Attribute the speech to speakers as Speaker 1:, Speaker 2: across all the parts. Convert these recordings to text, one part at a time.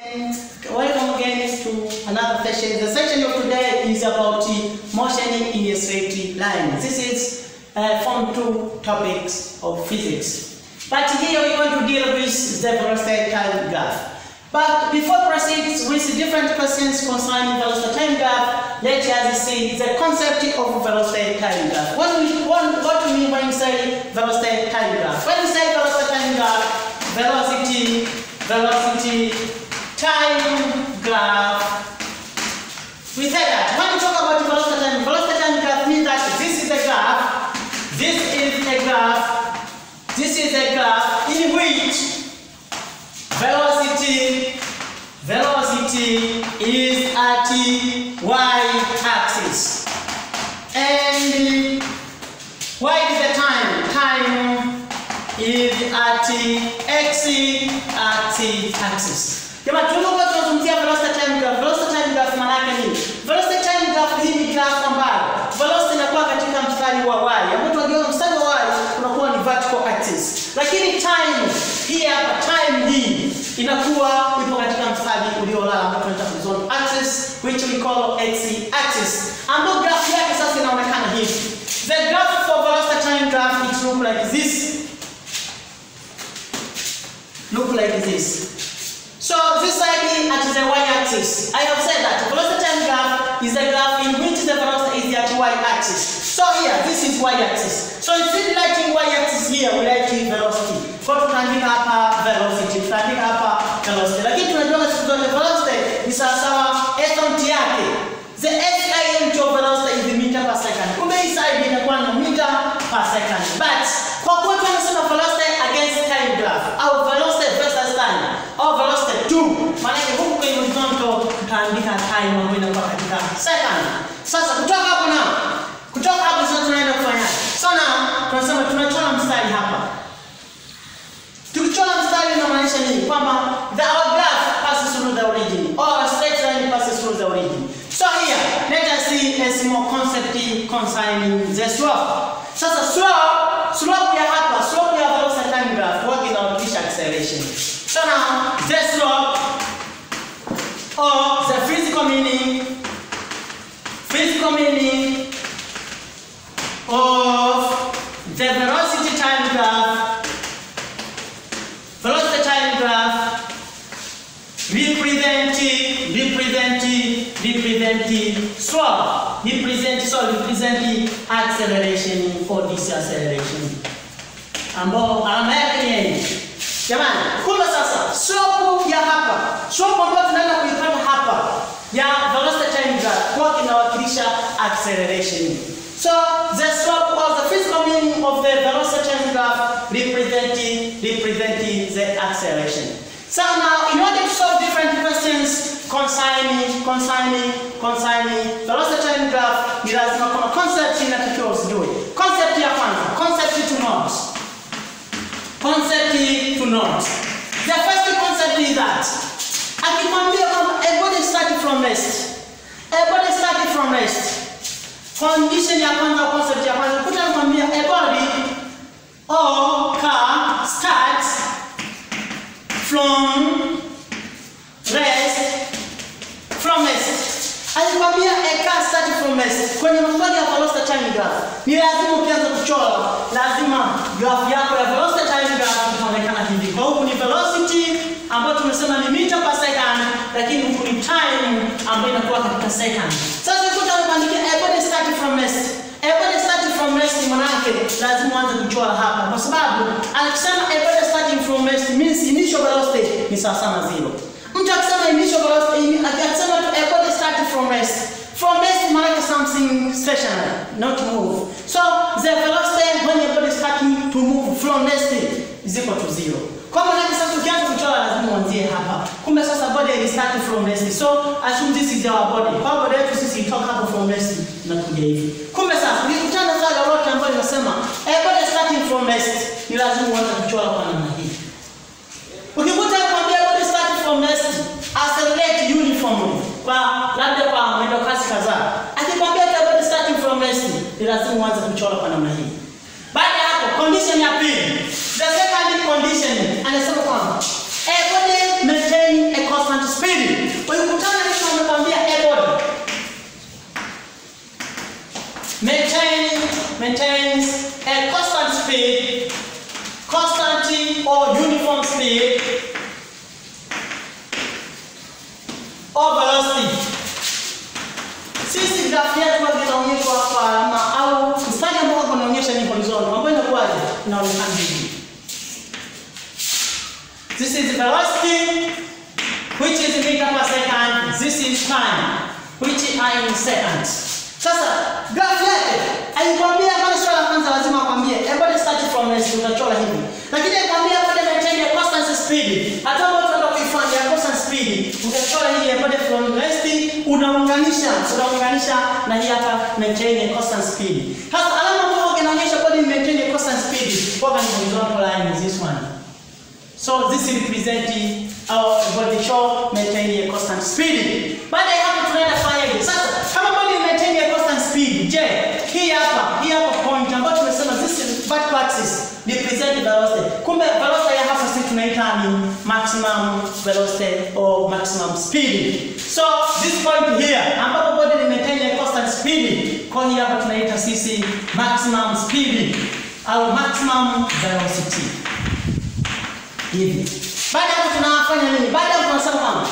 Speaker 1: Welcome again to another session. The session of today is about the motion in a straight line. This is uh, Form 2 topics of physics. But here we're going to deal with the velocity time graph. But before proceed with different questions concerning velocity time graph, let us see the concept of velocity time graph. What, we, what, what we mean when we say velocity time graph? When we say velocity time graph, velocity, velocity, time graph. We said that when we talk about velocity time, velocity time graph means that this is a graph, this is a graph, this is a graph in which velocity, velocity is at y-axis, and what is the time? Time is at x-axis. Jamani, tunapokuwa tunazungumzia velocity time graph, velocity time graph maana yake nini? Velocity time graph hii ni graph ambayo velocity inakuwa katika mstari wa y. Ambapo tunajua mstari wa y unakuwa ni vertical axis. Lakini time hii hapa time hii inakuwa ipo katika mstari uliolala ambao tunaita horizontal axis which we call x axis. Ambapo graph yake sasa inaonekana hivi. The graph for velocity time graph it look like this. Look like this. So this side at the y-axis. I have said that velocity time graph is a graph in which the velocity is at y-axis. So here, this is y-axis. So instead of writing y-axis here, we write velocity. Kwa tunaandika hapa velocity, tunaandika hapa velocity. Lakini tunajua siku zote velocity ni sawasawa SMT yake. The SIMT of velocity is meter per second. Kumbe hii side inakuwa na meter per second. But kwa kuwa tunasema velocity against time graph au velocity versus time au velocity 2 maana yake huku kwenye horizontal tutaandika time ambayo inakuwa katika second. Sasa kutoka hapo na kutoka hapo sasa tunaenda kufanya. So na tunasema tunachora mstari hapa. Tukichora mstari inamaanisha nini? Kwamba the graph passes through the origin or a straight line passes through the origin. So here, let us see a small concept concerning the slope. Sasa slope, slope ya hapa, slope ya velocity graph huwa inawakilisha acceleration. So now, represent slope represent so represent the acceleration or deceleration ambao alama yake ni nini jamani kumbe sasa. Slope ya hapa. Slope ambayo tunaenda kuipata hapa. Ya velocity time graph kwa inawakilisha acceleration. So the slope or the physical meaning of the velocity time graph represent represent the acceleration. So now, in order to solve different questions concerning concerning concerning velocity graph, ni lazima kuna concept inatakiwa usijue. Concept ya kwanza, concept to note. Concept to note. The first concept is that akikwambia kwamba a body starting from rest. A body starting from rest. Condition ya kwanza, concept ya kwanza, kuta anakwambia a body or car starts from rest from rest alikwambia a car from rest kwenye maswali ya velocity time graph ni lazima ukianza kuchora lazima graph yako ya velocity time graph itaonekana hivi. Kwa huku ni velocity ambayo tumesema ni meter per second lakini huku ni time ambayo inakuwa katika second. Sasa kuta ameandikia a body start from rest a body start from rest manake lazima uanze kuchora hapa. Kwa sababu akisema a body starting from rest means initial velocity ni sawa sana zero mtu akisema initial velocity akisema tu a body starting from rest. From rest manake something stationary not move. So the velocity when a body starting to move from rest is equal to zero. Kwa maana sasa ukianza kuchora lazima uanzie hapa. Kumbe sasa body is starting from rest. So assume this is our body. Kwa body yetu sisi itoka hapo from rest na kuja hivi. Kumbe sasa ukikutana swali lolote ambalo linasema eh, a body starting from rest. Ni lazima uanze kuchora kwa namna pa labda kwa mwendo kasi kadhaa, akikwambia tablet starting from rest, ni lazima uanze kuchora kwa namna hii. Baada ya hapo, condition ya pili, the second condition anasema kwamba a body maintain a constant speed. Ukikutana na mtu amekwambia a body maintain maintains a constant speed, constant or uniform speed or velocity. Sisi grafu yetu huwa inaonyeshwa kwa alama au mstari ambao unaonyesha ni horizontal, ambayo inakuwaje? Inaonekana hivi. This is velocity, which is meter per second. This is time, which are in seconds. Sasa grafu yake alikwambia pale swala la kwanza lazima akwambie everybody start from this utachora hivi. Lakini akwambia pale maintain a constant speed. Hata kama tunaenda kuifanya ya constant utachora hii everybody from rest unaunganisha, unaunganisha na hii hapa maintain constant speed. Sasa alama ambayo inaonyesha body maintain constant speed, kwa ni horizontal line is this one. So this represent our body show maintain a constant speed. Baada ya hapo tunaenda fanya hivi. Sasa kama body maintain a constant speed, je, hii hapa, hii hapa point ambayo tumesema this is vertical axis represent velocity. Kumbe velocity ya hapa sisi tunaita ni maximum velocity or maximum speed. So this point here ambapo body maintain a constant speed, kwa hiyo hapa tunaita sisi maximum speed au maximum velocity hivi. Baada hapo tunafanya nini? Baada hapo tunasema kwamba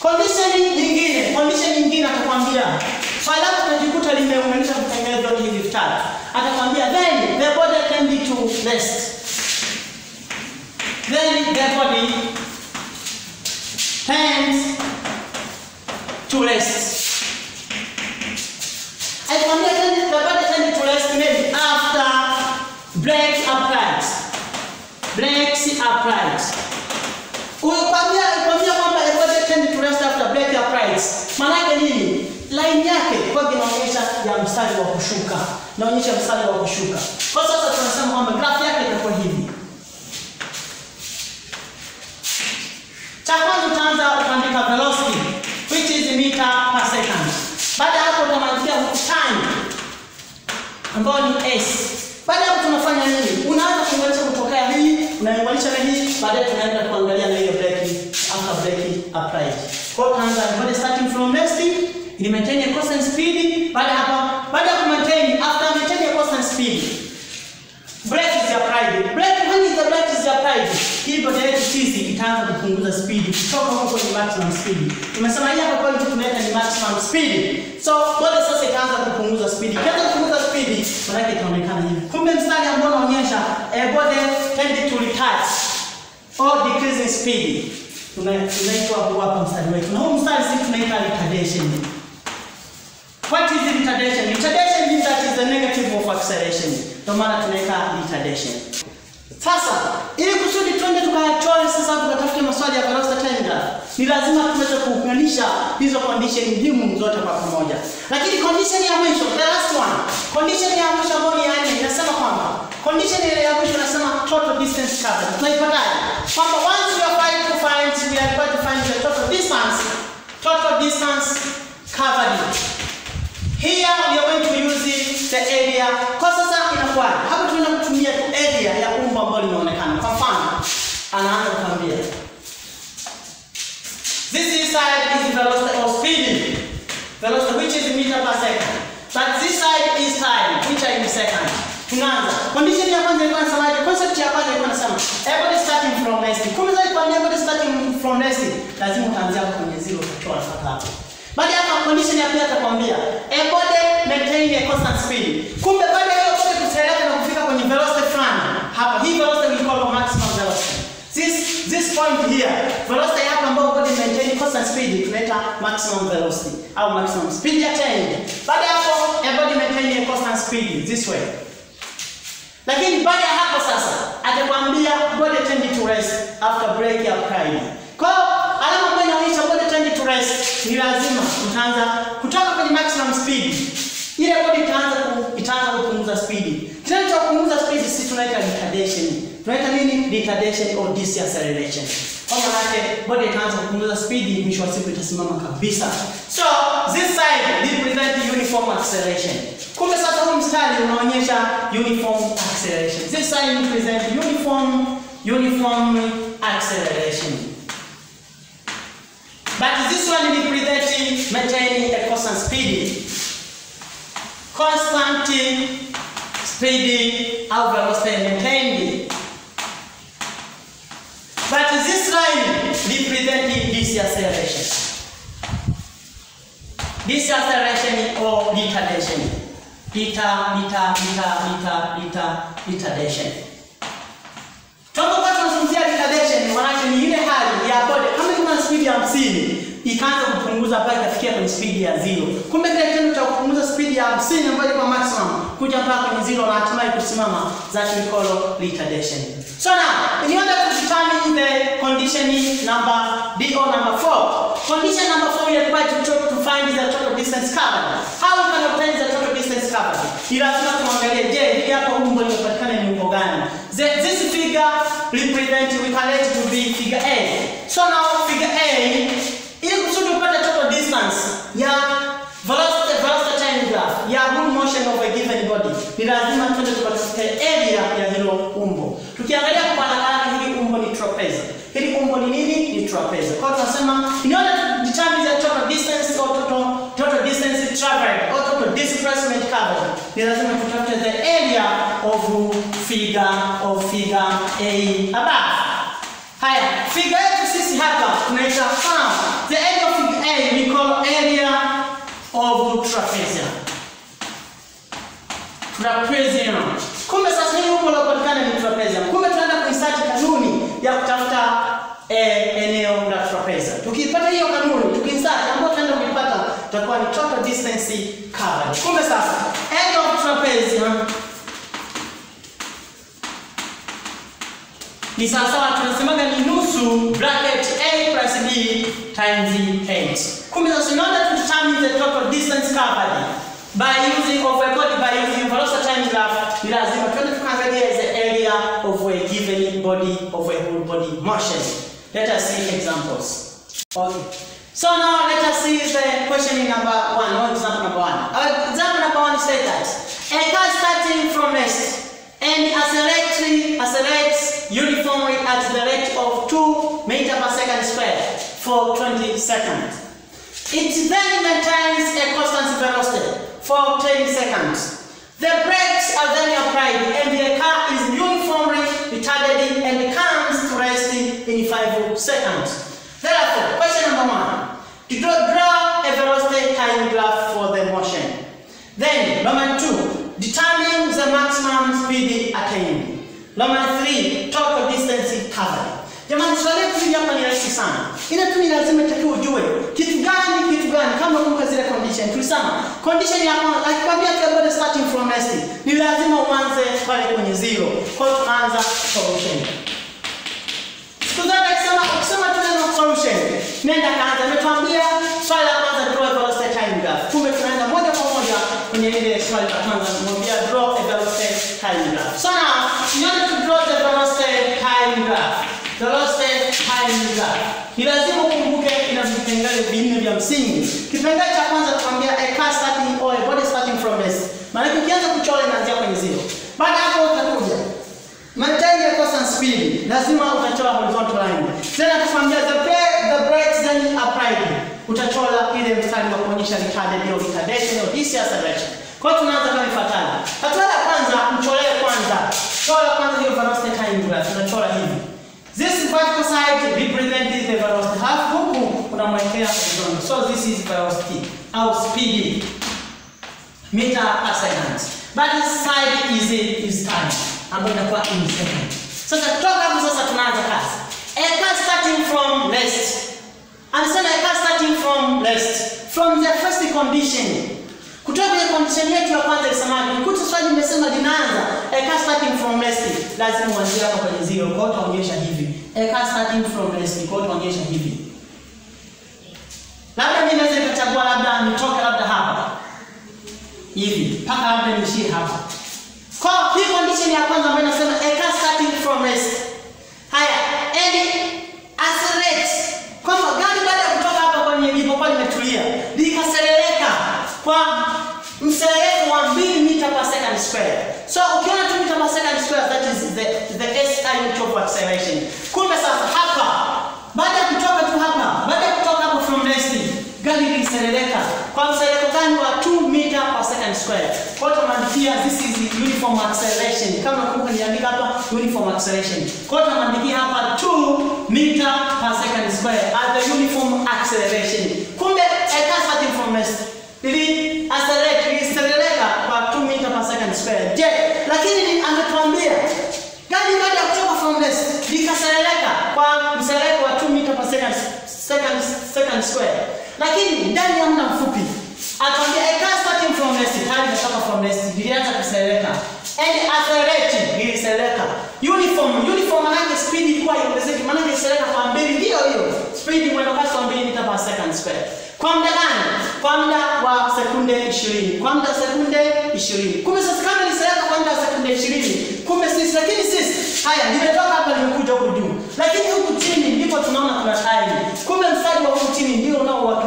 Speaker 1: condition nyingine, condition nyingine atakwambia swali lako tunajikuta limeunganisha vipengele hivi vitatu. Atakwambia then the body can be to rest. Then the body tends to rest. Atakwambia then the body tends to rest maybe after brakes applied brakes applied. Ukwambia ukwambia kwamba a body tend to rest after brake applied. Maana yake nini? Line yake kwa inaonyesha ya mstari wa kushuka. Inaonyesha mstari wa kushuka. Kwa sasa tunasema kwamba grafu yake itakuwa hivi. Cha kwanza utaanza kuandika velocity which is meter per second. Baada hapo utamalizia time ambayo ni s. Baada hapo tunafanya nini? Unaanza kuunganisha kutokea hii, unaunganisha na hii, baadaye tunaenda kuangalia na hiyo breki after breki applied. Kwa hiyo tunaanza starting from resting, ili maintain a constant speed. Baada hapa, baada ya maintain after maintain a constant speed, brake is applied. Brake when za? Hii body yetu sisi itaanza kupunguza speed kutoka huko kwenye maximum speed. Tumesema hii hapa point tunaweka ni maximum speed. So body sasa itaanza kupunguza speed. Ikianza kupunguza speed, maana itaonekana hivi. Kumbe mstari ambao unaonyesha a body tend to retard or decrease in speed. Tunaitwa huu hapa mstari wetu. Na huu mstari sisi tunaita retardation. What is retardation? Retardation means that is the negative of acceleration. Ndio maana tunaita retardation. Sasa ili kusudi twende tukachore sasa tukatafute maswali ya velocity time graph, ni lazima tuweze kuunganisha hizo condition muhimu zote kwa pamoja. Lakini condition ya mwisho, the last one, condition ya mwisho ambayo ni ya nne inasema kwamba condition ile ya mwisho inasema total distance covered. Tunaipataje? Kwamba once we are trying to find we are trying to find the total distance, total distance covered. Here we are going to use the area. Kwa sasa inakuwa hapo tunaenda kutumia tu area ya ambalo linaonekana. Kwa mfano, anaanza kuambia This side is velocity of speed. Velocity which is meter per second. But this side is time which are in second. Tunaanza. Condition ya kwanza ilikuwa inasemaje? Concept ya kwanza ilikuwa inasema everybody starting from rest. Kumbe sasa kwa everybody starting from rest, lazima utaanzia kwenye zero kutoa nafaka hapo. Baada ya condition ya pili atakwambia a maintain a constant speed. Kumbe baada ya hiyo body na kufika kwenye velocity fulani, hapa hii velocity we call maximum velocity. This this point here, velocity yako ambayo body maintain constant speed tunaita maximum velocity au maximum speed ya change. Baada ya hapo a body maintain a constant speed this way. Lakini baada ya hapo sasa atakwambia body tend to rest after break up time. Kwa alama ambayo inaonyesha body tend to rest ni lazima utaanza kutoka kwenye maximum speed. Ile body itaanza itaanza kupunguza speed. Kinachopunguza speed sisi tunaita retardation. Tunaita nini? Retardation or deceleration. Kwa maana yake body itaanza kupunguza speed, mwisho wa siku itasimama kabisa. So this side represent uniform acceleration. Kumbe sasa huu mstari unaonyesha uniform acceleration. This side represent uniform uniform acceleration. But this one represent maintaining a constant speed. constant speed au velocity maintained. But this line representing this acceleration. This acceleration or retardation. Reta, reta, reta, reta, reta, retardation. Tunapokuwa tunazungumzia retardation, maanake ni ile hali ya body kama spidi ya 50 ikaanza kupunguza mpaka ikafikia kwenye speed ya zero. Kumbe kile kitendo cha kupunguza speed ya 50 ambayo ilikuwa maximum kuja mpaka kwenye zero na hatimaye kusimama that we call retardation. So now, in order to determine the condition number DO number 4, condition number 4 we are required to, to find the total distance covered. How we can obtain the total distance covered? Ni lazima tuangalie, je, hili hapa umbo limepatikana ni umbo gani? This figure represent we can let to be figure A. So now figure A ili kusudi upate total distance ya velocity velocity time graph ya whole motion of a given body ni lazima tuende tukatafute area ya hilo umbo. Tukiangalia kwa haraka hili umbo ni trapeza. Hili umbo ni nini? Ni trapeza. Kwa hiyo tunasema in order to determine the total distance or total total distance traveled displacement covered ni lazima tutafute the area of figure of figure A above. Haya, figure yetu sisi hapa tunaita ah, the area of figure A we call area of trapezium. Trapezium. Kumbe sasa hili umbo linalopatikana ni trapezium. Kumbe tunaenda kuinsert kanuni ya kutafuta eh, eneo la trapezium. Tukipata hiyo ni distance covered. Kumbe sasa end of trapezium ni sawasawa tunasemaga ni nusu bracket a plus b times 8 kumbe sasa in order to determine the total distance covered by using of a body by using velocity times graph ni lazima twende tukaangalia the area of a given body of a whole body motion let us see examples okay so now let us see the question number one or example number one our example number one says that a car starting from rest and accelerates, accelerates uniformly at the rate of 2 meter per second square for 20 seconds. It then maintains a constant velocity for 10 seconds. The brakes are then applied and the car is uniformly retarded and comes to rest in 5 seconds. Maximum speed attained. Number three, total distance covered. Jamani, swali letu hili hapa ni rahisi sana. Ila tu ni lazima takiwa ujue kitu gani kitu gani, kama kumbuka zile condition. Tulisema condition ya kwanza akikwambia kabla starting from rest, ni lazima uanze pale kwenye zero. Kwa hiyo tunaanza solution. Siku zote akisema ukisema tu solution, nenda kaanza. Nimetuambia swali la kwanza draw velocity time graph. Kumbe tunaenda moja kwa moja kwenye ile swali la kwanza tunamwambia draw a velocity time graph. So now, in order to draw the velocity time graph, velocity time graph. Ni lazima ukumbuke ina vipengele vinne vya msingi. Kipengele cha kwanza tukwambia a car starting or a body starting from rest. Maana ukianza kuchora inaanzia kwenye zero. Baada hapo utakuja Maintain ya constant speed. Lazima utachora horizontal line. Tena tukwambia the brake, the bright then upright. Utachora ile mstari wa kuonyesha retarded au retardation au deceleration. Kwa tunaanza kama ifuatavyo. Hatua ya kwanza, mcholee kwanza. Chora kwanza hiyo velocity graph. Tunachora hivi. This vertical side represents the velocity. Huku unamwekea horizontal. So this is velocity au speed meter per second. But side is is time ambayo inakuwa in second. Sasa toka hapo sasa tunaanza kazi. A car starting from rest. Anasema a car starting from rest. From the first condition. Kutoka kwenye condition yetu ya kwanza ilisemaje? Nikuta swali nimesema linaanza a car starting from rest. Lazima uanzie hapo kwenye zero. Kwa hiyo utaonyesha hivi. A car starting from rest. Kwa hiyo utaonyesha hivi. Labda mimi naweza nikachagua labda nitoke labda hapa. Hivi. Mpaka labda niishie hapa. Kwa hii condition ya kwanza ambayo inasema a starting from rest. Haya, and accelerate. Kwamba gari baada ya kutoka hapa kwenye lilipokuwa limetulia, likaseleleka kwa mseleleko wa 2 meter per second square. So ukiona 2 meter per second square that is the the s unit of acceleration. Kumbe sasa hapa baada ya kutoka tu hapa, baada ya kutoka hapo from rest, kwa mserereko gani wa 2 meter per second square. Kwa tunaandikia this is uniform acceleration. Kama kumbuka niliandika hapa uniform acceleration. Kwa hiyo tunaandikia hapa 2 meter per second square as the uniform acceleration. Kumbe from rest ili accelerate iliseleleka kwa 2 meter per second square. Je, lakini ni- ametuambia gari baada ya kutoka formless likasereleka kwa mseleko wa 2 meter per second, second, second square. Lakini ndani ya muda mfupi atuambia a car starting from rest hadi imetoka from rest ilianza kuseleleka and accelerating iliseleleka uniform uniform manake speed ilikuwa iongezeki manake iliseleleka kwa mbili. Hiyo hiyo. Speed mwendo kasi wa 2 meter per second square. Kwa muda gani? Kwa muda wa sekunde 20 kwa muda sekunde 20 kumbe sasa kama iliseleleka kwa muda sekunde 20 kumbe sisi lakini sisi haya nimetoka hapa nimekuja huku juu. Lakini huku chini ndipo tunaona kuna time kumbe mstari wa huku chini ndio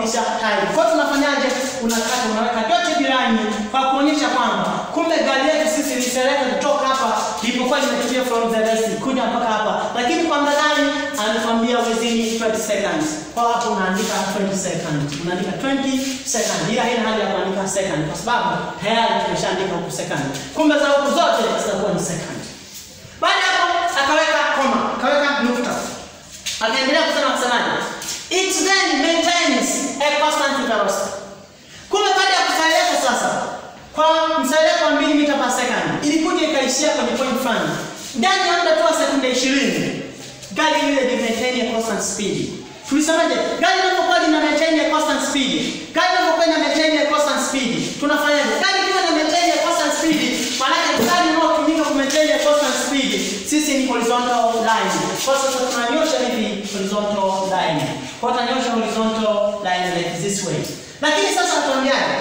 Speaker 1: unaowakilisha time kwa tunafanyaje? Unakata unaweka yote bilani kwa kuonyesha kwamba kumbe gari yetu sisi iliseleka kutoka hapa ilipokuwa limetumia from the rest kuja mpaka hapa. Lakini kwa muda gani? Anakwambia within 20 seconds. Kwa hapo unaandika 20 seconds. Unaandika 20 seconds. Ila haina haja ya kuandika second kwa sababu tayari tumeshaandika huku second kumbe za huku zote zitakuwa ni second baada hapo akaweka koma akaweka nukta. Akaendelea kusema kusemaje it then maintains a constant velocity kumbe baada ya kusaleka sasa. Kwa msaleko wa 2 mita per second. Ilikuja ikaishia kwenye point fulani. Ndani ya muda tu wa sekunde 20 gari lile limaintain a constant speed. Tulisemaje? Gari linapokuwa lina maintain a constant speed. Gari linapokuwa lina maintain a constant speed. Tunafanyaje? Gari likiwa lina maintain a constant speed maana gari linalotumika ku maintain a constant speed sisi ni horizontal line. Kwa sababu tunanyosha hivi horizontal line kwa tunanyosha horizontal line like this way lakini sasa tuambiaje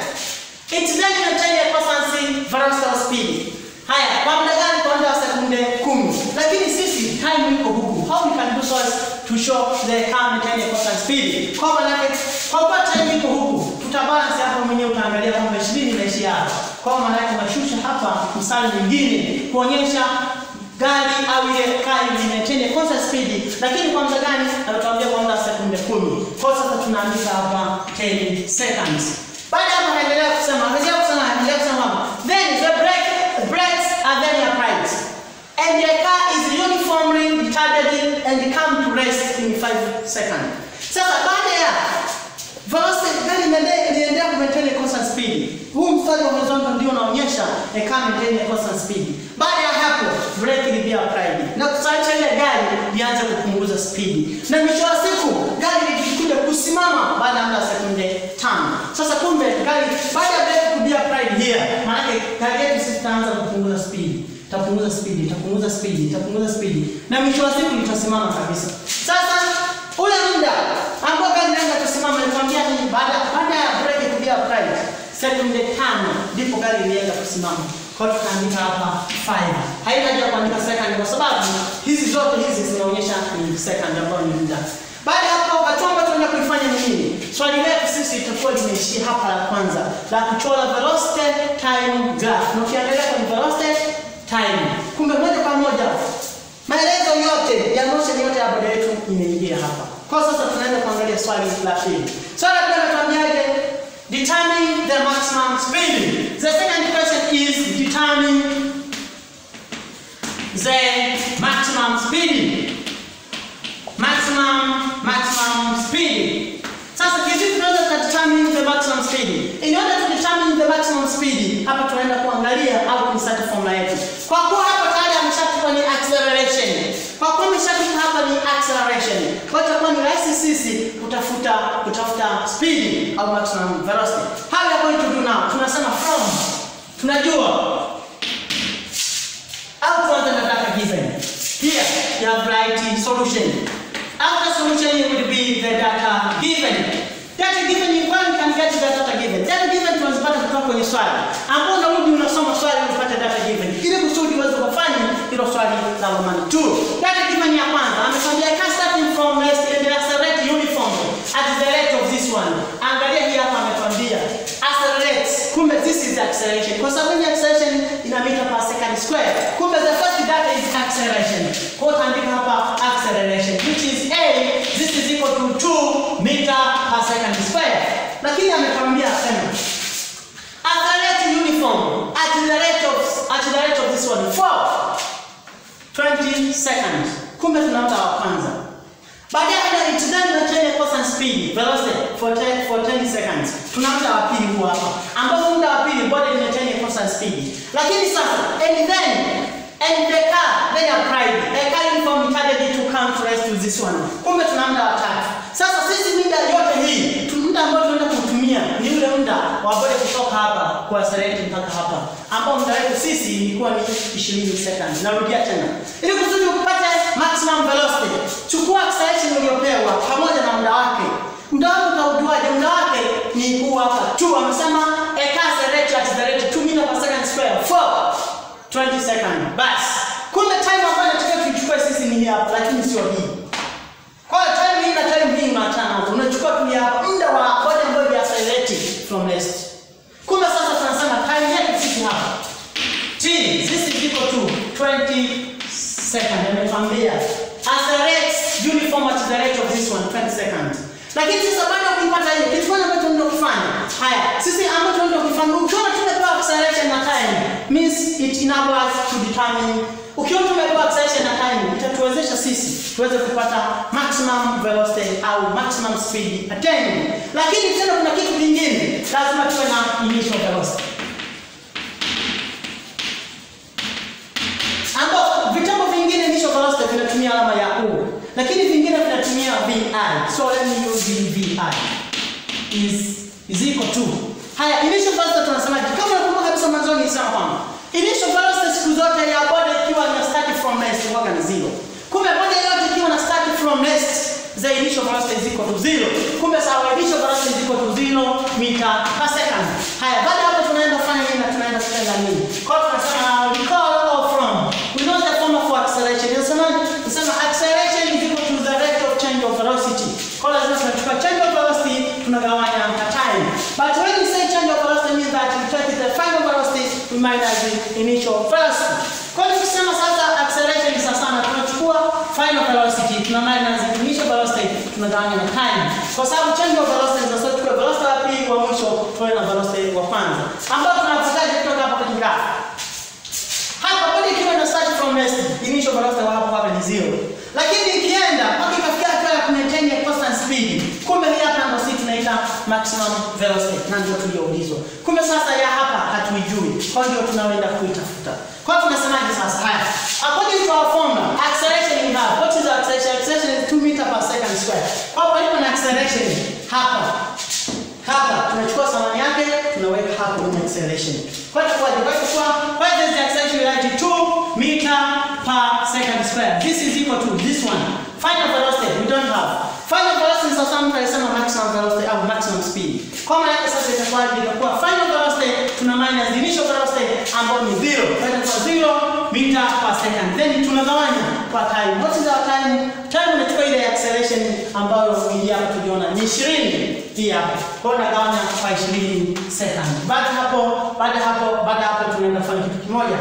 Speaker 1: it then maintain a constant velocity speed haya kwa muda gani kwa muda wa sekunde 10 lakini sisi time iko huku. How we can do so to show the time can a constant speed kwa maana yake kwa kuwa time iko huku tutabalance hapo mwenyewe utaangalia kama 20 inaishia hapa kwa maana yake mashusha hapa msali mwingine kuonyesha gari au ile kari limetende constant speed. Lakini kwa muda gani? Anatuambia kwa muda wa sekunde 10 kwa sasa tunaandika hapa 10 seconds. Baada hapo anaendelea kusema anaendelea kusema anaendelea kusema kwamba then the brake brakes are then applied and the car is uniformly retarded and come to rest in 5 seconds. Sasa baada ya velocity gari inaendelea inaendelea ku maintain a constant speed. Huu mstari wa horizontal ndio unaonyesha a car maintain a constant speed. Baada ya hapo brake will be applied na kusaidia ile gari lianze speed na mwisho wa siku gari lilikuja kusimama baada ya sekunde tano. Sasa kumbe gari baada ya gari kubia pride here maana gari yetu sisi tutaanza kupunguza spidi tapunguza spidi, tapunguza spidi, tapunguza spidi na mwisho wa siku litasimama kabisa. Sasa ule muda ambao gari linaanza kusimama nikwambia nini? Baada baada ya brake kubia pride sekunde tano ndipo gari ilienda kusimama kwa hiyo tunaandika hapa five. haina haja ya kuandika second kwa sababu hizi zote hizi zinaonyesha ni second ambayo ni muda baada ya hapo hatua ambayo tunaenda kuifanya ni nini? Swali letu sisi itakuwa limeishia hapa la kwanza la kuchora velocity time graph. Na ukiangalia kwenye velocity time kumbe moja kwa moja maelezo yote ya motion yote ya boda yetu imeingia hapa. Kwa sasa tunaenda kuangalia swali la pili. Swali la pili natuambiaje determine the maximum speed. The the maximum speed. Maximum maximum speed. Sasa kivipi tunaweza kudetermine the maximum speed. In order to determine the maximum speed hapa tunaenda kuangalia au kuinsert formula yetu. Kwa kuwa hapa tayari ameshatupa ni acceleration. Kwa kuwa ameshatupa hapa ni acceleration. Kwa hiyo ni rahisi sisi kutafuta kutafuta speed au maximum velocity. How are going to do now? Tunasema from. Tunajua. Na data given here you have write solution. After solution will be the data given. Data given can get the data given data given tunazipata kutoka kwenye swali ambao unarudi unasoma swali upate data given. Ili kusudi uweze kufanya hilo swali la Roman 2 data given ya kwanza. Amekwambia can starting from rest acceleration kwa sababu ni acceleration ina meter per second square kumbe the first data is acceleration kwa hiyo utaandika hapa acceleration which is a this is equal to 2 meter per second square lakini amekwambia sema accelerate uniform at the rate of at the rate of this one 4 20 seconds. Kumbe tunaanza wa kwanza. Ina it then na change and speed velocity for 10 for 20 seconds. Tuna muda wa pili huu hapa. Ambapo muda wa pili body ina change and speed. Lakini sasa and then and the car then applied The car uniform intended to come to rest with this one. Kumbe tuna muda wa tatu. Sasa sisi muda yote hii muda ambao tunaenda kutumia ni ule muda wa body kutoka hapa kwa accelerate mpaka hapa. Ambao muda wetu sisi ilikuwa ni 20 seconds. Narudia tena. Ili kusudi upate maximum velocity, chukua acceleration uliyopewa pamoja na muda wake. Muda wake utaujuaje? Muda wake ni huu hapa tu. Amesema a car accelerate at the rate 2 meter per second square for 20 seconds. Bas, Kumbe time ambayo tunataka tuichukue sisi ni hapa lakini sio hii. Kwa hiyo time hii na time hii unaachana. Unachukua tu hapa muda wa body ambayo ni from rest. Kumbe sasa tunasema time yetu sisi hapa. T, this is equal to 20 seconds. Nimekwambia. rate, uniform at the rate of this one 20 seconds. Lakini sasa baada ya kuipata hiyo, kitu gani ambacho ndio kufanya? Haya, sisi ambacho ndio kufanya, ukiona tumepewa acceleration na time, means it enables to determine ukiona tumepewa acceleration na time, itatuwezesha sisi tuweze kupata maximum velocity au maximum speed attained. Lakini tena kuna kitu kingine, lazima tuwe na initial velocity. ambapo vitabu vingine initial velocity vinatumia alama ya u. Lakini vingine vinatumia vi so let me use vi is is equal to. Haya initial velocity tunasemaje? Kama unakumbuka kabisa mwanzoni nilisema kwamba initial velocity siku zote ya body ikiwa na start from rest huwaga ni zero. Kumbe body yote ikiwa na start from rest the initial velocity is equal to zero. Kumbe sawa initial velocity is equal to zero meter per second. Haya baada hapo tunaenda kufanya nini na tunaenda kutenda nini? Kwa hiyo tunasema recall minus the initial velocity kwa hiyo tukisema sasa acceleration ni sawa na tunachukua final velocity tuna minus the initial velocity tunagawanya na time. Kwa sababu change of velocity sasa tukue velocity wapi wa mwisho tuwe na velocity wa kwanza. Ambao tunapataje kutoka hapa kwenye graph hapa bado ikiwa ina start from rest initial velocity wa hapo hapa ni zero lakini ikienda mpaka ikafikia hatua ya kumaintain a constant speed kumbe hii hapa ndio sisi tunaita maximum velocity na ndio tulioulizwa kumbe sasa ya hapa hatuijui kwa hiyo tunaenda kuitafuta. Kwa hiyo tunasemaje sasa? Haya. According to our formula acceleration in half. what is acceleration? Acceleration is 2 meter per second square. Kwa hiyo palipo na acceleration hapa hapa tunachukua thamani yake tunaweka hapo kwenye acceleration. Kwa hiyo kwa kwa kwa kwa this is acceleration we write 2 meter per second square. This is equal to this one final velocity we don't have. Final velocity sasa mtu alisema maximum velocity au maximum speed. Kwa maana sasa itakuwa itakuwa final velocity tuna minus initial velocity ambayo ni zero. kwa hiyo zero meter per second. Then tunagawanya kwa time. What is our time? Time unachukua ile acceleration ambayo hii hapa tuliona. Ni 20 pia. kwa hiyo nagawanya kwa 20 second. Baada hapo baada hapo baada hapo tunaenda kufanya kitu kimoja.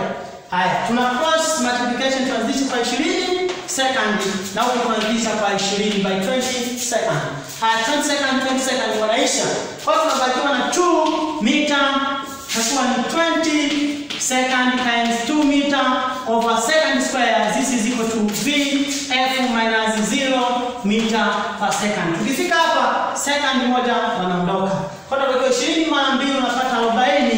Speaker 1: Haya tuna cross multiplication transition kwa 20 second na huko tunazidisha kwa 20 by 20 second. Haya 20 second 20 second wanaisha kwa hiyo tunabakiwa na 2 meter itakuwa ni 20 second times 2 meter over second square. This is equal to vf minus 0 meter per second. Tukifika hapa second moja wanaondoka. Kwa hiyo tunabakiwa 20 mara 2 unapata 40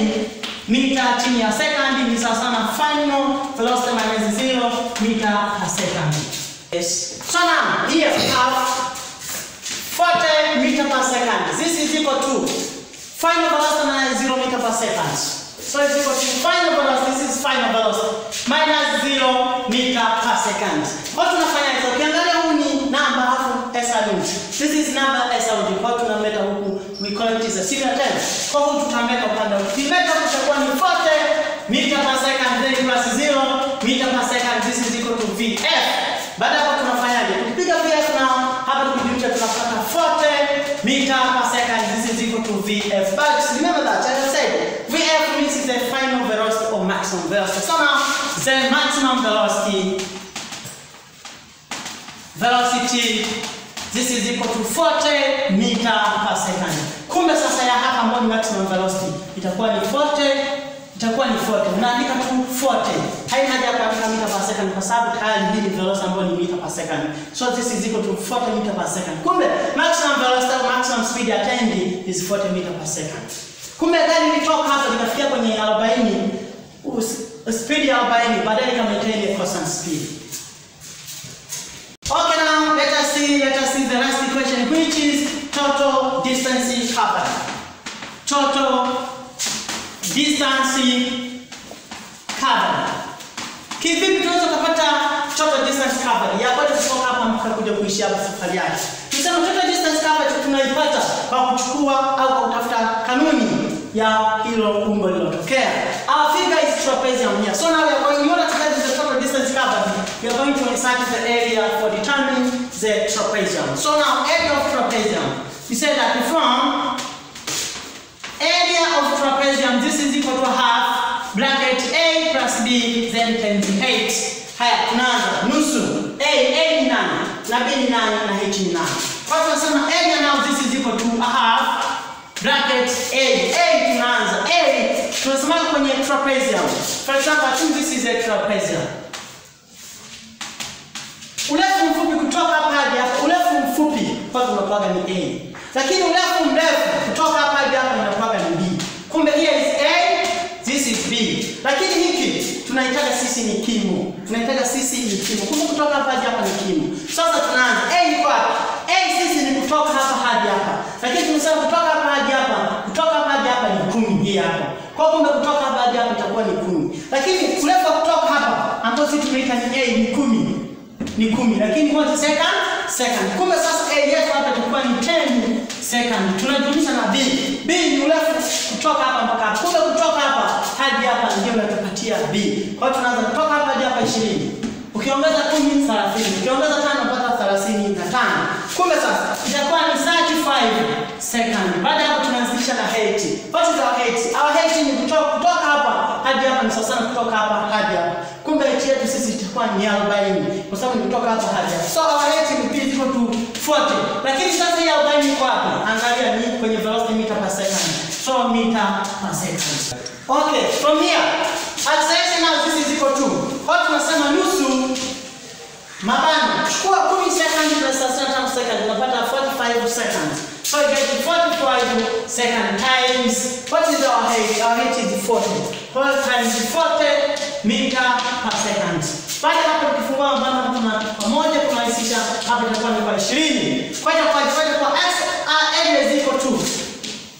Speaker 1: mita chini ya second ni sawa sana final velocity minus 0 meter per yes. So now here we have 40 meter per second. This is equal to final velocity minus 0 meter per second. So it's equal to final velocity. This is final velocity minus 0 meter per second. Kwa tunafanya hizo ukiangalia huu ni namba s alunji this is number What kwa hiyo tunamleta huku we call it is a serial term. Kwa hiyo tutamleta upande huu kimeta kutakuwa ni 40 meter per second then plus 0 meter per second vf but remember that as I said vf means the final velocity or maximum velocity. So now the maximum velocity velocity this is equal to 40 meter per second. Kumbe sasa ya hapa ambayo ni maximum velocity itakuwa ni 40 itakuwa ni 40 unaandika tu 40 haina haja ya kuandika mita per second kwa sababu tayari hii ni velocity ambayo ni mita per second. So this is equal to 40 meter per second. Kumbe maximum velocity au maximum speed tendi is 40 meter per second. Kumbe gari litoka hapa likafikia kwenye 40 speed ya 40 baadaye kama maintain a constant speed. Okay, now let us see let us see the last equation which is total distance covered. Total distance covered. Kivipi tunaweza kupata total distance covered? Ya bado kutoka hapa mpaka kuja kuishia hapa safari yake. Tuseme total distance covered tunaipata kwa kuchukua au kwa kutafuta kanuni ya hilo umbo lilotokea. Our figure is trapezium here. So now we are going, to get the total distance covered, we are going to insert the area for determining the trapezium. So now area of trapezium. We said that from area of trapezium, this is equal to half bracket A plus B then times 8. Haya, tunaanza nusu. A, A ni nani? na B ni nani? na H ni nani? Kwa hiyo tunasema area now this is equal to a half bracket A. A tunaanza. A tunasema kwenye trapezium. For example, I think this is a trapezium. Urefu mfupi kutoka hapa hadi hapa, urefu mfupi kwanza unakuwaga ni A. Lakini urefu mrefu kutoka hapa hadi hapa unakuwa. Kumbe here is A, this is B. Lakini hiki tunahitaji sisi ni kimo. Tunahitaji sisi ni kimo. Kumbe kutoka hapa hadi hapa ni kimo. Sasa tunaanza. A ni kwa A sisi ni kutoka hapa hadi hapa. Lakini tumesema kutoka hapa hadi hapa, kutoka hapa hadi hapa ni kumi hii hapa. Kwa kumbe kutoka hapa hadi hapa itakuwa ni kumi. Lakini urefu kutoka hapa ambao sisi tunaita ni A ni kumi ni kumi. Lakini what second second. Kumbe sasa a yetu hapa itakuwa ni 10 second. Tunajumlisha na b. B ni urefu kutoka hapa mpaka hapa. Kumbe kutoka hapa hadi hapa ndio unatupatia b. Kwa hiyo tunaanza kutoka hapa hadi hapa 20 ukiongeza 10 30 ukiongeza 5 mpaka 35 kumbe sasa itakuwa ni 35 second. Baada hapo tunaanzisha na h what is our h our h ni kutoka kutoka hapa hadi hapa ni sawa sana kutoka hapa hadi hapa. Kumbe h yetu ni 40 kwa sababu ni kutoka hapa. Haja so our rate ni pili equal tu 40 lakini sasa hii 40 iko hapa angalia ni kwenye velocity meter per second. So meter per second. Okay from here. Acceleration now this is equal to kwa tunasema nusu mabano. Chukua 10 seconds na 35 seconds unapata 45 seconds. So you get 45 second times what is our height? Our height is 40 12 times 40 meter per second ya hapo tukifungua mabano hapo kuna pamoja tunarahisisha hapa itakuwa ni kwa 20 kwa hiyo kwa kwa kwa x n is equal to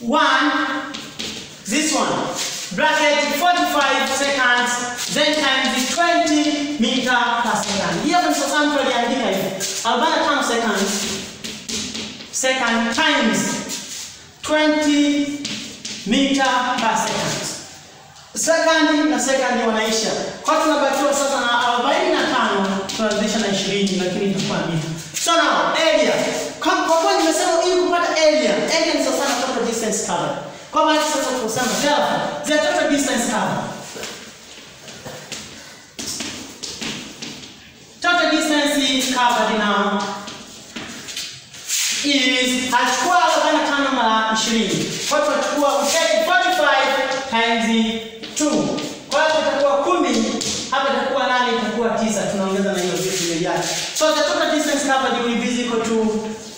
Speaker 1: 1 this one bracket 45 seconds then times 20 meter per second. Hiyo ni sasa mtu aliandika hivi 45 seconds second times 20 meter per second. Second na second wanaisha. Kwa tunabakiwa sasa na 45 tunaanzisha na 20 lakini itakuwa mita. So now area. Kwa kwa kwa nimesema ili kupata area, area ni sasa na total distance covered. Kwa maana sasa tunasema delta, the total distance covered. Total distance is covered now is achukua 45 mara 20. Kwa hiyo tutachukua we take 45 times 2. Kwa hiyo itakuwa 10, hapa itakuwa nane, itakuwa tisa. Tunaongeza na hiyo vitu. So the total distance covered will be equal to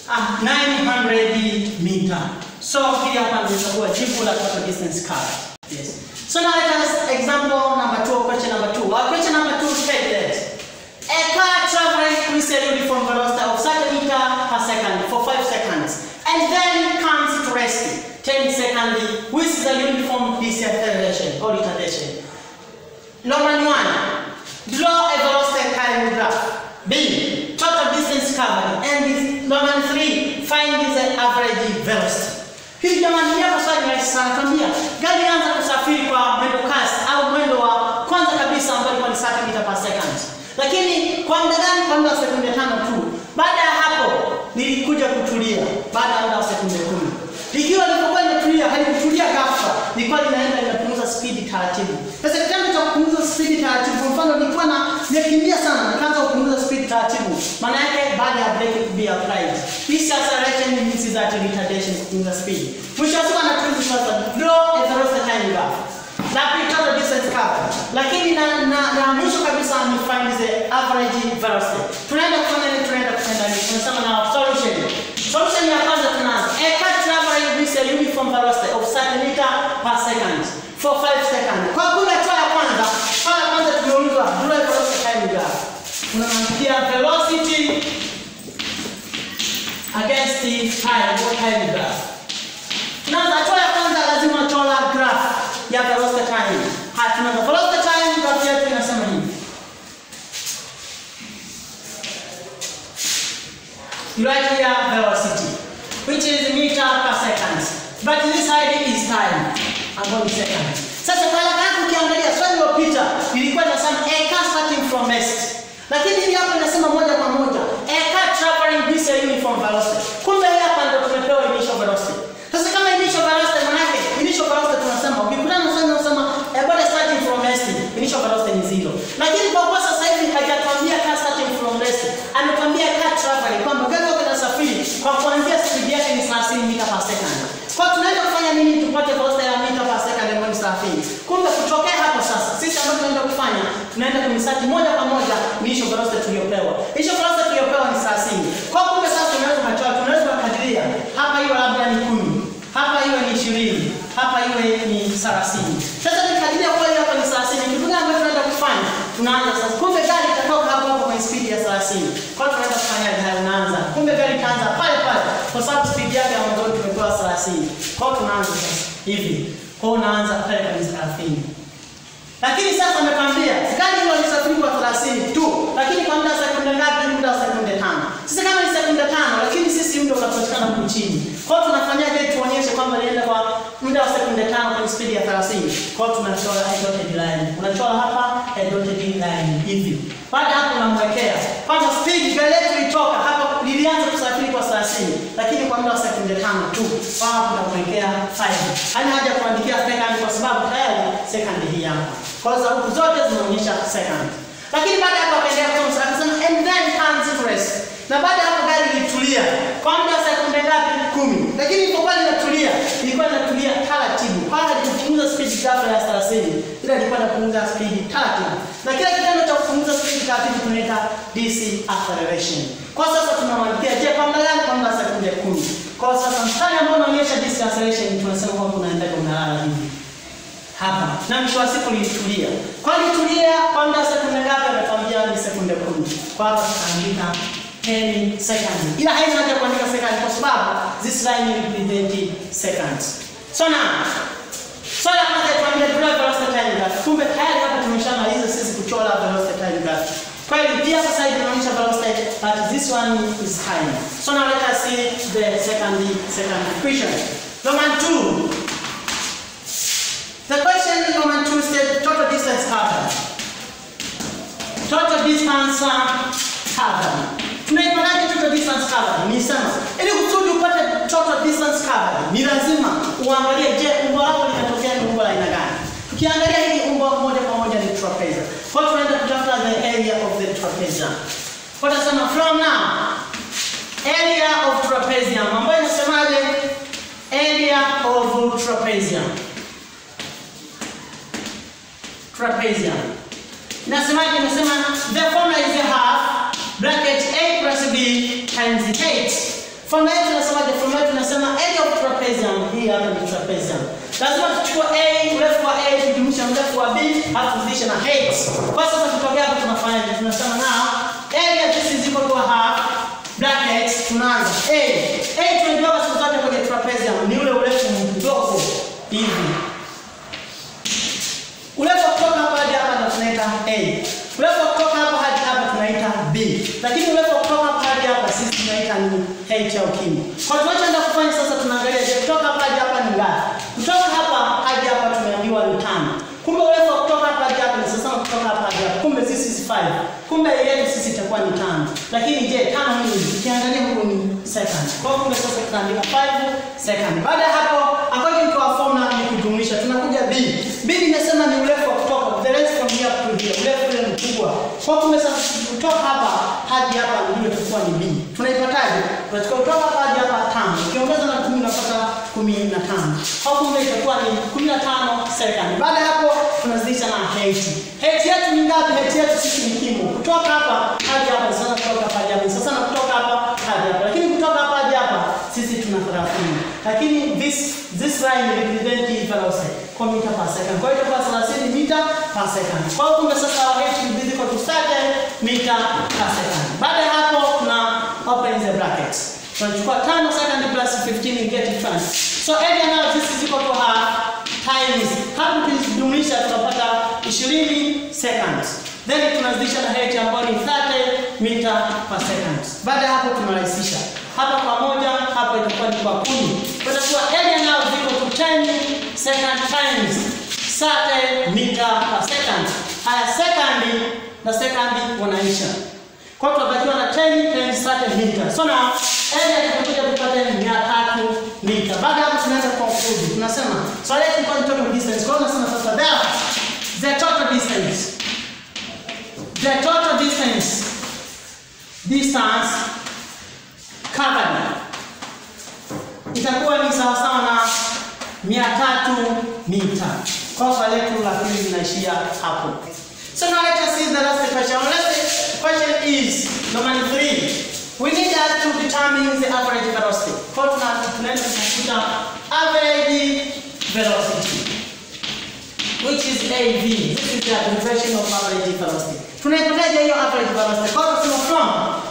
Speaker 1: ah, 900 meter. So hili hapa ndio itakuwa jibu la total distance covered. Yes. So now let us example number 2, question number 2. Our question number 2 states that a car traveling with a uniform velocity of 30 meter per second for 5 seconds and then comes to rest 10 seconds is a uniform deceleration or retardation. Number 1. Draw a velocity time graph. B. Total distance covered. And this, number 3. Find the average velocity. Hii jamani, hapa swali rahisi sana. Kwambia gari anza kusafiri kwa mwendo kasi au mwendo wa kwanza kabisa ambao ni 30 meter per second. Lakini kwa muda gani? Kwa muda wa sekunde tano tu. Baada ya hapo nilikuja kutulia baada ya muda wa sekunde kumi. Ghafla, nilikuwa linaenda inapunguza spidi taratibu. Sasa kitendo cha kupunguza spidi taratibu, kwa mfano nilikuwa na nimekimbia sana, nikaanza kupunguza spidi taratibu. Maana yake baada ya brake to be applied. This acceleration means that retardation kupunguza speed. Mwisho wa siku anatuuliza sasa, draw a velocity time graph. Na pia the distance covered. Lakini na na, na mwisho kabisa ni find the average velocity. Tunaenda kufanya nini? Tunaenda kufanya nini? Tunasema na solution. Solution ya kwanza tunaanza. A car traveling with a uniform velocity of centimeter per second for 5 seconds. Kwa kule hatua ya kwanza, hatua ya kwanza tumeulizwa a velocity time graph. Unamwandikia velocity against time, what time graph. Tunaanza hatua ya kwanza lazima chora graph ya velocity time. Haya tunaanza velocity time graph yetu inasema hivi. You write here velocity which is meter per second. But this side is time ambayo ni second. Sasa kwa haraka yako ukiangalia swali lililopita ilikuwa inasema car starting from west. Lakini hii hapa inasema moja kwa moja a car traveling this uniform velocity. Kumbe hii hapa ndio tumepewa initial velocity. Sasa kama initial velocity manake initial velocity tunasema ukikutana na swali unasema a body starting from west initial velocity ni zero. Lakini kwa kuwa sasa hivi hajatuambia car starting from west, ametuambia car traveling kwamba gari yako inasafiri kwa kuanzia speed yake ni 30 mita per second. Kwa tunaenda kufanya nini tupate velocity ya mita per second ambayo ni 30? Kumbe kutokea hapo sasa sisi ambao tunaenda kufanya tunaenda moja kwa moja ni hicho velocity tuliyopewa. Hicho velocity tuliyopewa ni 30. Kwa kumbe sasa tunaweza kuchora tunaweza kukadiria hapa hiyo labda ni 10. Hapa iwe ni 20. Hapa iwe ni 30. Sasa nikadiria kwa hiyo hapa ni 30. Kitu gani ambacho tunaenda kufanya? Tunaanza sasa. Kumbe gari itatoka hapo hapo kwa speed ya 30. Kwa tunaenda kufanya gari unaanza. Kumbe gari itaanza pale pale kwa sababu speed yake ya mwanzo tumepewa 30. Kwa tunaanza sasa hivi. Kwa unaanza pale kabisa 30. Lakini sasa amekwambia gari hilo lisafiri kwa 30 tu, lakini kwa muda wa sekunde ngapi? Muda wa sekunde tano. Sasa kama ni sekunde tano, lakini sisi muda unapatikana huku chini. Kwa hiyo tunafanyaje tuonyeshe kwamba lienda kwa muda wa sekunde tano kwenye speed ya 30. Kwa hiyo tunachora a dotted line. Unachora hapa a dotted line hivi. Baada hapo unamwekea kwamba speed vile letu ilitoka hapa lilianza kusafiri kwa 30, lakini kwa muda wa sekunde tano tu. Kwa hiyo tunamwekea 5. Hana haja kuandikia second kwa sababu tayari second hii hapa. Kwa sababu zote zinaonyesha second. Lakini baada ya hapo akaendelea kusoma akasema and then comes rest. Na baada ya hapo gari lilitulia kwa muda wa sekunde ngapi? Kumi. Lakini ilipokuwa linatulia, ilikuwa linatulia taratibu. Kwanza lilipunguza speed ghafla ya 30. Ila ilikuwa inapunguza speed taratibu. Na kila kitendo cha kupunguza speed taratibu tunaita acceleration. Kwa sasa tunamwandikia je, kwa muda gani? Kwa wa sekunde kumi. Kwa sasa mstari ambao unaonyesha DC acceleration tunasema kwamba unaendelea unalala hivi hapa na mwisho wa siku lilitulia. Kwa litulia kwa muda sekunde ngapi? anatambia ni sekunde kumi. Kwa hapa tutaandika 10 seconds. Ila haina haja kuandika seconds kwa sababu this line will represent seconds. So now swali la kwanza tuambie draw velocity time graph. Kumbe tayari hapa tumeshamaliza sisi kuchora velocity time graph. Kweli pia sasa hivi tunaonyesha velocity but this one is high. So now let us see the second second equation. Roman 2 The question in moment two said total distance covered. Total distance uh, covered. Tunaipataje total distance covered? sana. ili kusudi upate total distance covered ni lazima uangalie, je, umbo lako linatokea ni umbo la aina gani? Tukiangalia hili umbo moja kwa moja ni trapeza. Kwa hiyo tunaenda kutafuta the area of the trapezium. Kwa tunasema from now area of trapezium ambayo inasemaje? Area of trapezium trapezium. Inasemaje? Inasema the formula is a half bracket a plus b times 8. Formula yetu inasemaje? Formula yetu inasema area of trapezium, hii hapa ni trapezium. Lazima tuchukue a, urefu wa a tujumlisha urefu wa b, halafu tuzidishe na 8. Kwa sasa tutokea hapa tunafanyaje? Tunasema now area this is equal to a half bracket tunaanza a. A tunajua siku zote kwenye trapezium ni ule urefu mdogo hivi Urefu kutoka hapa hadi hapa ndo tunaita A. Urefu kutoka hapa hadi hapa tunaita B. Lakini urefu kutoka hapa hadi hapa sisi tunaita ni H au kimo. Kwa tunachoenda kufanya sasa tunaangalia je, kutoka hapa hadi hapa ni ngapi? Kutoka hapa hadi hapa tumeambiwa ni tano. Kumbe urefu kutoka hapa hadi hapa ni sasa kutoka hapa hadi hapa. Kumbe sisi si 5. Kumbe yetu sisi itakuwa ni tano. Lakini je, tano hii ukiangalia huko ni second. Kwa hiyo kumbe sasa tunaandika 5 second. Baada ya hapo according to our formula ni kujumlisha tunakuja B. B nimesema ni urefu wa kutoka the length from here to here. Urefu ule mkubwa. Kwa kutoka hapa hadi hapa ndio itakuwa ni B. Tunaipataje? Tunachukua kutoka hapa hadi hapa 5. Ukiongeza na 10 unapata 15. Hapo ndio itakuwa ni 15 second. Baada ya hapo tunazidisha na 80. 80 yetu ni ngapi? Height yetu sisi ni kimo. Kutoka hapa hadi hapa sasa kutoka hapa hadi hapa. Sasa na kutoka hapa hadi hapa. Lakini kutoka hapa hadi hapa sisi tuna 30. Lakini this this line represent velocity kwa mita per second. Kwa hiyo itakuwa 30 mita per second. Kwa hiyo kumbe sasa height be equal to 30 mita per second. Baada ya hapo tuna open the brackets. Tunachukua 5 second plus 15 and get trans. So area now this is equal to half times hapo tukijumlisha tutapata 20 seconds. Then tunazidisha na height ambayo ni 30 meter per second. Baada ya hapo tunarahisisha. Hapa kwa moja, hapa itakuwa ni kwa kumi. Kwa kuwa area now is equal to 10 second times 30 meter per second. Haya second na second wanaisha. Kwa hiyo tunatakiwa na 10 times 30 meter. So now area tutakuja kupata ni 300 meter. Baada hapo tunaanza conclude. Tunasema so let's equal total distance. Kwa hiyo tunasema sasa there the total distance the total distance distance covered itakuwa ni sawa sawa na 300 mita. Kwa swali letu la pili linaishia hapo. So now let us see the last question. The last question is number three. We need us to determine the average velocity. Kwa hiyo tuna- tunaenda kutafuta average velocity which is AV. This is the abbreviation of average velocity. Tunaipataje hiyo average velocity? Kwa hiyo form.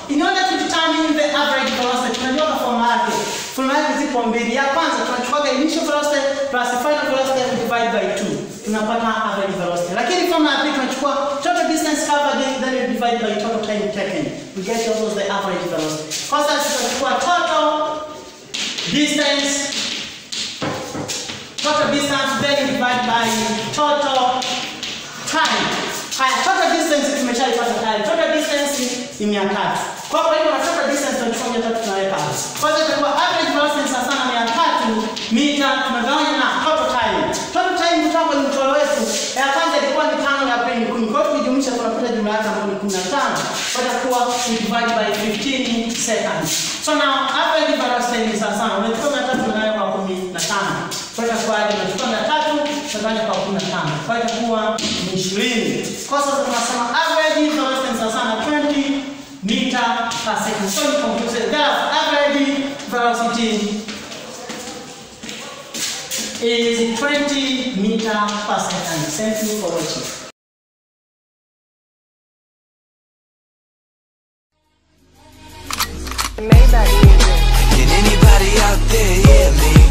Speaker 1: In order to determine the average velocity, tunajua kwa yake. Formula yake zipo mbili. Ya kwanza tunachukua initial velocity plus final velocity and divide by 2. Tunapata average velocity. Ya pili tunachukua total distance covered then we divide by total time taken. We get also the average velocity. Kwa sasa tutachukua total distance total distance then you divide by total time. Haya, total distance tumeshaipata tayari. Total distance ni 300. Kwa hiyo na total distance tunachukua 300 tunaweka hapo. Kwa hiyo itakuwa average velocity sasa na 300 mita tunagawanya na total time. Time kwenye mchoro wetu ya kwanza ilikuwa ni tano ya pili kumi. Kwa hiyo tukijumlisha tunapata jumla yake ambayo ni 15. Kwa hiyo itakuwa we divide by 15 seconds. So now average velocity ni sasa unachukua 300 tunaweka kwa 15. Kwa hiyo itakuwa tunachukua 300 tunagawanya kwa 15. Kwa hiyo itakuwa ni 20. Kwa sasa tunasema average velocity ni sasa sana 20 meter per second. So ni conclude Therefore average velocity is 20 meter per second. Thank you for watching.
Speaker 2: Maybach music.
Speaker 3: Can anybody out there